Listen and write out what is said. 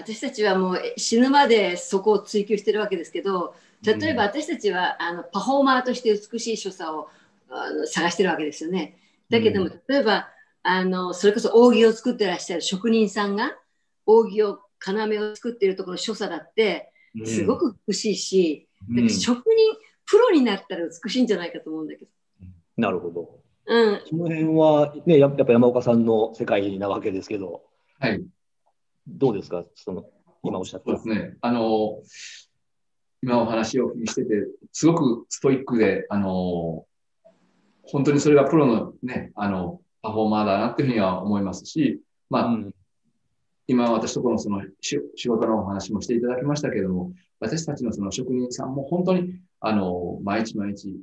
私たちはもう死ぬまでそこを追求してるわけですけど例えば私たちはあのパフォーマーとして美しい所作をあの探してるわけですよね。だけども、例えばあのそれこそ扇を作ってらっしゃる職人さんが扇を要を作っているところの所作だってすごく美しいし、だから職人プロになったら美しいんじゃないかと思うんだけど。なるほど。うん、その辺は、ね、やっぱ山岡さんの世界なわけですけど、はい、どうですか？その今おっしゃった。そうですね。あの、今お話をしてて、すごくストイックで、あの、本当にそれがプロのね、あの、パフォーマーだなっていうふうには思いますし、まあ、うん、今私とこのその仕事のお話もしていただきましたけれども、私たちのその職人さんも本当に、あの、毎日毎日、